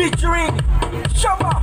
featuring Shaba.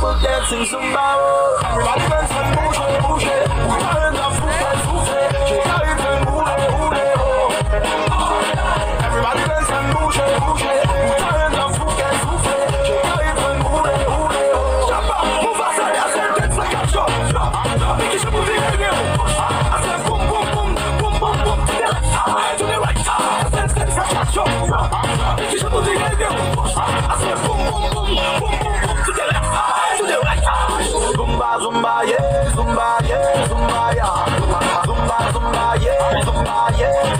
People dancing Zumba. Everybody dance and bouge, yeah,